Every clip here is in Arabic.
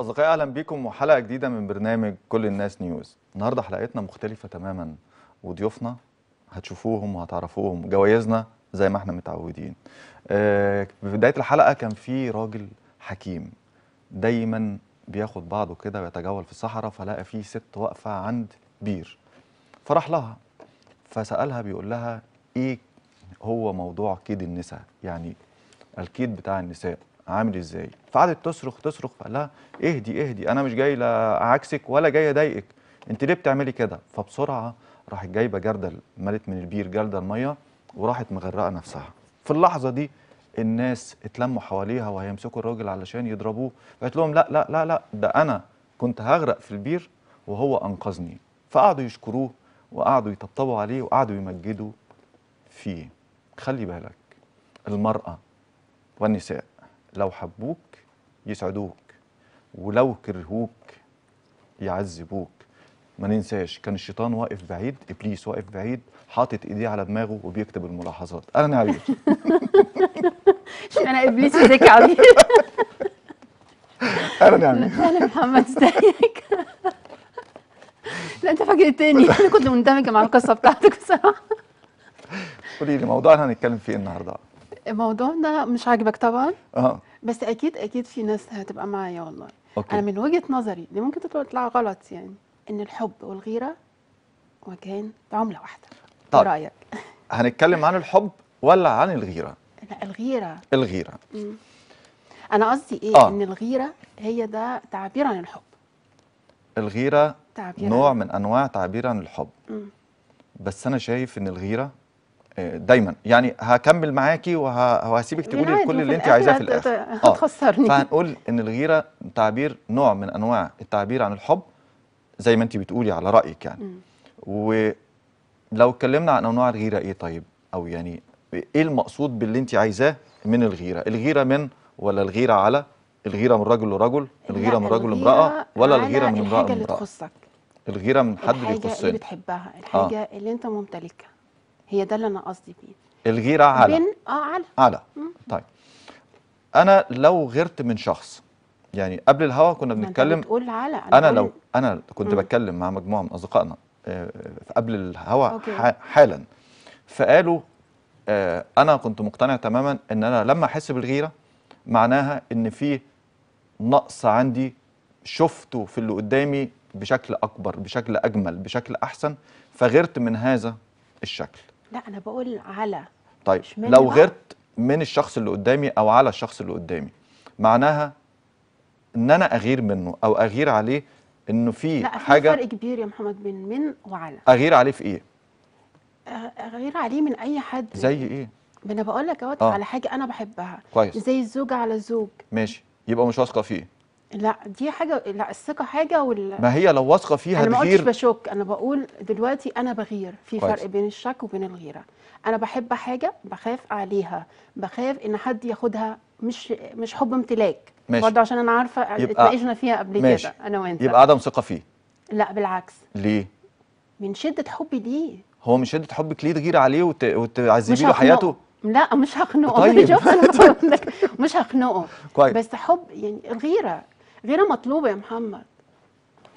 أصدقائي أهلا بيكم وحلقة جديدة من برنامج كل الناس نيوز. النهاردة حلقتنا مختلفة تماما وضيوفنا هتشوفوهم وهتعرفوهم. جوايزنا زي ما إحنا متعودين. آه، في بداية الحلقة كان في راجل حكيم دايما بياخد بعضه كده ويتجول في الصحراء فلقى في ست واقفة عند بير. فراح لها فسألها بيقول لها إيه هو موضوع كيد النساء؟ يعني الكيد بتاع النساء. عامل إزاي؟ فقعدت تصرخ تصرخ فقال لها اهدي اهدي أنا مش جاي لا اعاكسك ولا جاي اضايقك. انت ليه بتعملي كده؟ فبسرعة راحت جايبة جردل ملت من البير جردل مية وراحت مغرقة نفسها. في اللحظة دي الناس اتلموا حواليها وهيمسكوا الراجل علشان يضربوه. فقالت لهم لا لا لا لا ده أنا كنت هغرق في البير وهو أنقذني. فقعدوا يشكروه وقعدوا يطبطبوا عليه وقعدوا يمجدوا فيه. خلي بالك المرأة والنساء لو حبوك يسعدوك ولو كرهوك يعذبوك. ما ننساش كان الشيطان واقف بعيد إبليس واقف بعيد حاطط إيديه على دماغه وبيكتب الملاحظات. أنا عبير أنا إبليس ازيك يا عبير أنا عبير أهلا محمد إزيك؟ لا أنت فاجئتني أنا كنت مندمجة مع القصة بتاعتك بصراحة. قولي لي موضوعنا هنتكلم فيه النهارده. الموضوع ده مش عاجبك طبعا؟ آه بس أكيد أكيد في ناس هتبقى معايا والله. أوكي. أنا من وجهة نظري دي ممكن تطلع غلط يعني إن الحب والغيرة وكان بعمله واحدة. طب. إيه رأيك؟ هنتكلم عن الحب ولا عن الغيرة؟ لا الغيرة. الغيرة. أنا قصدي إيه؟ آه. إن الغيرة هي ده تعبير عن الحب. الغيرة تعبير نوع من أنواع تعبير عن الحب. مم. بس أنا شايف إن الغيرة دايما. يعني هكمل معاكي وه- وهسيبك تقولي عادي، كل اللي انت عايزاه في الآخر. آه. هتخسرني. فهنقول إن الغيرة تعبير نوع من أنواع التعبير عن الحب زي ما انت بتقولي على رأيك يعني. ولو اتكلمنا عن أنواع الغيرة إيه طيب؟ أو يعني إيه المقصود باللي انت عايزاه من الغيرة؟ الغيرة من ولا الغيرة على؟ الغيرة من رجل لرجل؟ الغيرة من رجل لامرأة؟ ولا الغيرة من امرأة لامرأة؟ تخصك. الغيرة من حد الحاجة اللي بتحبها الحاجة اللي انت ممتلكها. هي ده اللي أنا قصدي فيه. الغيرة على. بين آه على. على. طيب. أنا لو غيرت من شخص يعني قبل الهوا كنا بنتكلم بتقول على أنا بقول- لو أنا كنت مم. بتكلم مع مجموعة من أصدقائنا آه، قبل الهوا حالا فقالوا آه، أنا كنت مقتنع تماما إن أنا لما أحس بالغيرة معناها إن في نقص عندي شفته في اللي قدامي بشكل أكبر بشكل أجمل بشكل أحسن فغيرت من هذا الشكل. لا أنا بقول على. طيب لو. غيرت من الشخص اللي قدامي أو على الشخص اللي قدامي معناها إن أنا أغير منه أو أغير عليه إنه في لا في حاجة فرق كبير يا محمد بين من وعلى. أغير عليه في إيه؟ آه، غير عليه من أي حد. زي إيه؟ ما أنا بقول لك أهوت آه. على حاجة أنا بحبها. كويس. زي الزوج على الزوج ماشي. يبقى مش واثقة فيه. لا دي حاجة لا الثقة حاجة وال ما هي لو واثقة فيه أنا ما قلتش بشك أنا بقول دلوقتي أنا بغير في كويس. فرق بين الشك وبين الغيرة. أنا بحب حاجة بخاف عليها بخاف إن حد ياخدها مش مش حب امتلاك. ماشي. برضه عشان أنا عارفة يبقى- اتناقشنا فيها قبل. كده أنا وأنت. يبقى عدم ثقة فيه. لا بالعكس. ليه؟ من شدة حبي ليه. هو مش شدة حبك ليه تغير عليه وت... وتعذبي مش له حياته؟ هخنقه لا مش هخنقه. طيب. بقول لك. مش هخنقه. كويس. بس حب يعني الغيرة. غيره مطلوبة يا محمد.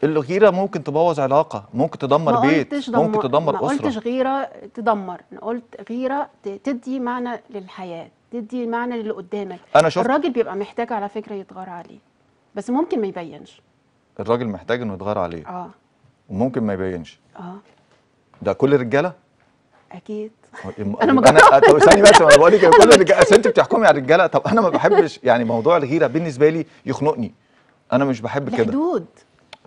الغيره ممكن تبوظ علاقة ممكن تدمر ما بيت قلتش ممكن دمر تدمر ما قلتش أسرة. غيره تدمر أنا قلت غيره تدي معنى للحياة تدي معنى للي قدامك. أنا شفت- الراجل بيبقى محتاج على فكرة يتغار عليه بس ممكن ما يبينش. الراجل محتاج إنه يتغير عليه. آه. وممكن ما يبينش. آه. ده كل الرجالة؟ أكيد. أنا ما أنا استني بس أنا بقول لك كل الرجاله أنت بتحكمي على الرجالة. طب أنا ما بحبش يعني موضوع الغيرة بالنسبة لي يخنقني. أنا مش بحب كده. لحدود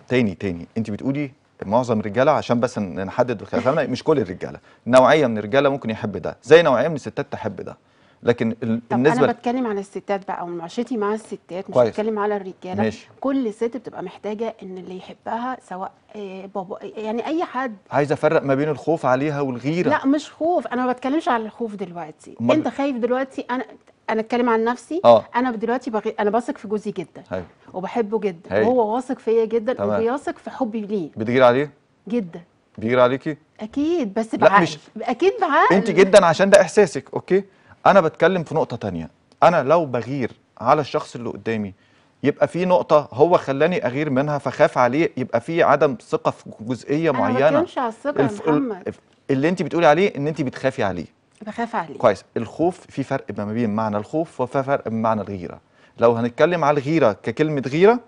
تاني تاني. أنت بتقولي معظم الرجاله عشان بس نحدد خلافنا مش كل الرجالة. نوعيه من الرجالة ممكن يحب ده. زي نوعية من الستات تحب ده. لكن ال- طب بالنسبة أنا بتكلم على الستات بقى ومعاشرتي مع الستات مش كويس. بتكلم على الرجالة. ماشي. كل ست بتبقى محتاجة إن اللي يحبها سواء آه، بابا يعني أي حد. عايز أفرق ما بين الخوف عليها والغيرة. لا مش خوف. أنا ما بتكلمش على الخوف دلوقتي. أنت خايف دلوقتي؟ أنا أنا اتكلم عن نفسي آه. أنا دلوقتي بغي... أنا بثق في جوزي جدا. هاي وبحبه جدا. هاي. وهو واثق فيا جدا تمام. وبيثق في حبي ليه. بتغير عليه؟ جدا. بيغير عليكي؟ أكيد بس لا، بعقل مش- أكيد بعقل انت جدا عشان ده إحساسك أوكي؟ أنا بتكلم في نقطة تانية. أنا لو بغير على الشخص اللي قدامي يبقى في نقطة هو خلاني أغير منها فخاف عليه يبقى في عدم ثقة في جزئية أنا ما معينة. بتكلمش على الثقة يا محمد. اللي انت بتقولي عليه إن انت بتخافي عليه. بخاف عليه. كويس. الخوف في فرق ما بين معنى الخوف وفي فرق من معنى الغيرة. لو هنتكلم على الغيرة ككلمة غيرة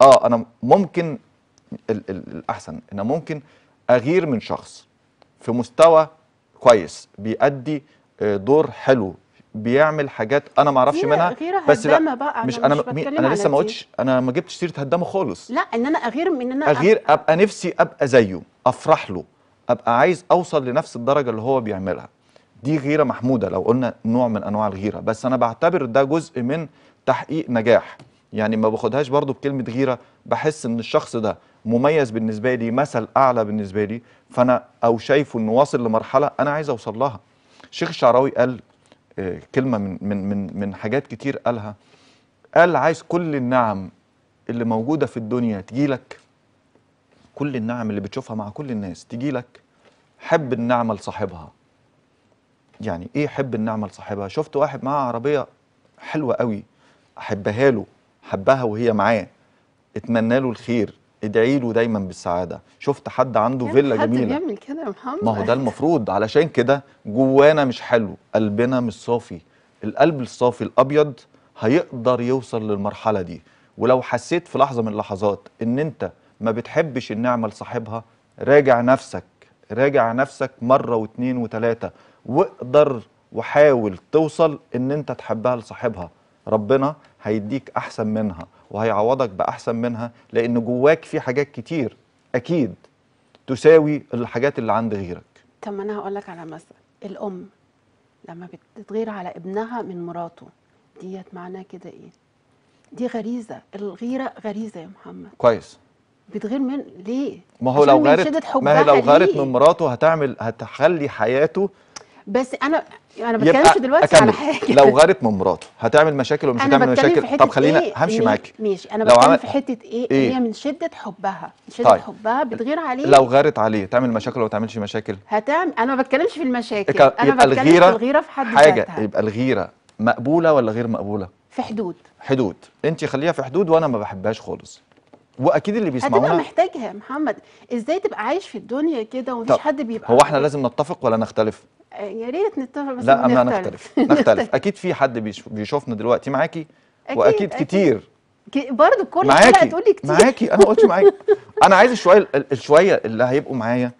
آه أنا ممكن ال ال الأحسن أنا ممكن أغير من شخص في مستوى كويس بيأدي آه، دور حلو بيعمل حاجات أنا ما أعرفش منها بس لا بقى، مش أنا مش بتكلم أنا لسه ما. قلتش أنا ما جبتش سيرة هدامة خالص. لا إن أنا أغير من إن أنا أغير أبقى نفسي أبقى زيه أفرح له أبقى عايز أوصل لنفس الدرجة اللي هو بيعملها. دي غيرة محمودة لو قلنا نوع من أنواع الغيرة. بس أنا بعتبر ده جزء من تحقيق نجاح. يعني ما باخدهاش برضو بكلمة غيرة. بحس إن الشخص ده مميز بالنسبة لي مثل أعلى بالنسبة لي. فأنا أو شايفه إنه واصل لمرحلة أنا عايز أوصل لها. الشيخ الشعراوي قال آه، كلمة من من من من حاجات كتير قالها. قال عايز كل النعم اللي موجودة في الدنيا تجيلك كل النعم اللي بتشوفها مع كل الناس تجي لك. حب النعمة لصاحبها. يعني إيه حب النعمة لصاحبها شفت واحد معاه عربية حلوة قوي أحبها له حبها وهي معاه أتمنى له الخير ادعي له دايما بالسعادة. شفت حد عنده فيلا حد جميلة؟ بيعمل كده يا محمد؟ ما هو ده المفروض. علشان كده جوانا مش حلو قلبنا مش صافي. القلب الصافي الأبيض هيقدر يوصل للمرحلة دي. ولو حسيت في لحظة من اللحظات إن أنت ما بتحبش النعمه لصاحبها راجع نفسك راجع نفسك مرة واتنين وتلاتة. واقدر وحاول توصل إن أنت تحبها لصاحبها. ربنا هيديك أحسن منها وهيعوضك بأحسن منها لأن جواك في حاجات كتير أكيد تساوي الحاجات اللي عند غيرك. طب ما أنا هقول لك على مثل الأم لما بتغير على ابنها من مراته ديت معناها كده إيه؟ دي غريزة الغيرة غريزة يا محمد. كويس. بتغير من ليه؟ ما هو لو غارت ما هي لو غارت. من مراته هتعمل هتخلي حياته بس أنا أنا بتكلمش دلوقتي أكمل. على حاجة. لو غارت من مراته هتعمل مشاكل ومش هتعمل مشاكل. طب خلينا إيه؟ همشي معاكي ماشي. أنا بتكلم عمل- في حتة إيه, إيه؟ هي من شدة حبها من شدة طيب. حبها بتغير عليه. لو غارت عليه تعمل مشاكل ولا ما تعملش مشاكل؟ هتعمل أنا ما بتكلمش في المشاكل. يبقى أنا بتكلم الغيره في الغيرة في حد حاجة ذاتها. يبقى الغيرة مقبولة ولا غير مقبولة؟ في حدود. حدود. أنت خليها في حدود وأنا ما بحبهاش خالص. وأكيد اللي هتبقى بيسمعونا محتاجها يا محمد. إزاي تبقى عايش في الدنيا كده ومفيش حد بيبقى هو إحنا لازم نتفق ولا نختلف؟ يا ريت نتفق بس لا ما نختلف. نختلف. نختلف. أكيد في حد بيش- بيشوفنا دلوقتي معاكي أكيد، وأكيد أكيد. كتير. برضه كل حلقه معاكي تقول لي كتير. معاكي. أنا ما قلتش معاكي. أنا عايز الشوية ال- الشوية اللي هيبقوا معايا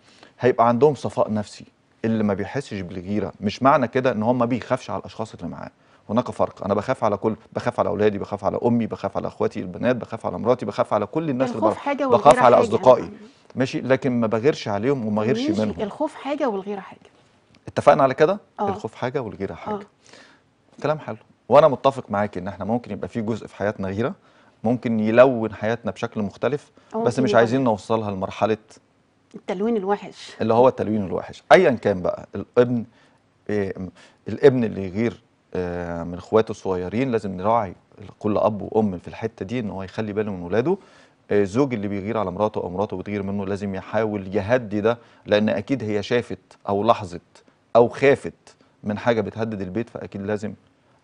هيبقى عندهم صفاء نفسي اللي ما بيحسش بالغيرة. مش معنى كده إن هو ما بيخافش على الأشخاص اللي معاه. هناك فرق. أنا بخاف على كل بخاف على أولادي بخاف على أمي بخاف على أخواتي البنات بخاف على مراتي بخاف على كل الناس اللي الخوف بره. حاجة بخاف على حاجة. أصدقائي. ماشي؟ لكن ما بغيرش عليهم وما غيرش منهم. الخوف حاجة والغيرة حاجة. اتفقنا على كده؟ آه. الخوف حاجة والغيرة حاجة. آه. كلام حلو. وأنا متفق معاكي إن إحنا ممكن يبقى في جزء في حياتنا غيرة ممكن يلون حياتنا بشكل مختلف أو بس مش عايزين نوصلها لمرحلة التلوين الوحش. اللي هو التلوين الوحش. ايا كان بقى الابن إيه الابن اللي يغير آه، من إخواته الصغيرين لازم نراعي كل أب وأم في الحتة دي إن هو يخلي باله من ولاده. آه، الزوج اللي بيغير على مراته أو مراته بتغير منه لازم يحاول يهدي ده لأن أكيد هي شافت أو لاحظت أو خافت من حاجة بتهدد البيت فأكيد لازم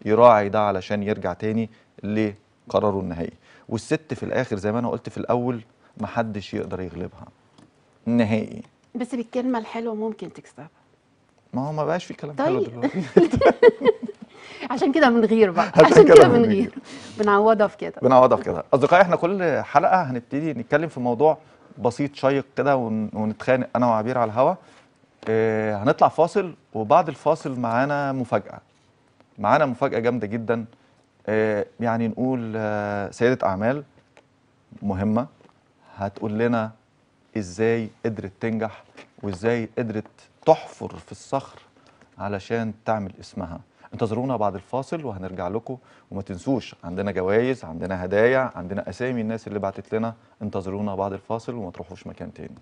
يراعي ده علشان يرجع تاني لقراره النهائي. والست في الآخر زي ما أنا قلت في الأول محدش يقدر يغلبها. نهائي. بس بالكلمة الحلوة ممكن تكسبها. ما هو ما بقاش في كلام حلو طيب. دلوقتي. عشان كده بنغير بقى. عشان كده بنغير. بنغير. بنعوضها في كده. بنعوضها في كده. أصدقائي إحنا كل حلقة هنبتدي نتكلم في موضوع بسيط شيق كده ون- ونتخانق أنا وعبير على الهوا. هنطلع فاصل وبعد الفاصل معانا مفاجأة. معانا مفاجأة جامدة جدا. آه يعني نقول آه سيدة أعمال مهمة. هتقول لنا إزاي قدرت تنجح وإزاي قدرت تحفر في الصخر علشان تعمل اسمها. انتظرونا بعد الفاصل وهنرجع لكم. وما تنسوش عندنا جوائز عندنا هدايا عندنا أسامي الناس اللي بعتت لنا. انتظرونا بعد الفاصل وما تروحوش مكان تاني.